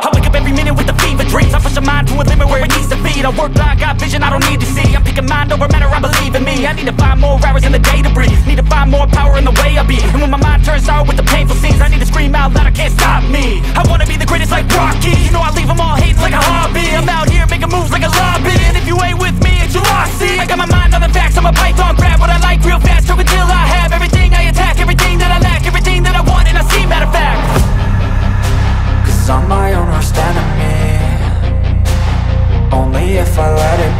I wake up every minute with a fever dreams. I push my mind to a limit where it needs to be. I work blind, got vision I don't need to see. I'm picking mind over matter, I believe in me. I need to find more hours in the day to breathe. Need to find more power in the way I be. And when my mind turns out with the painful scenes, I need to scream. my lighter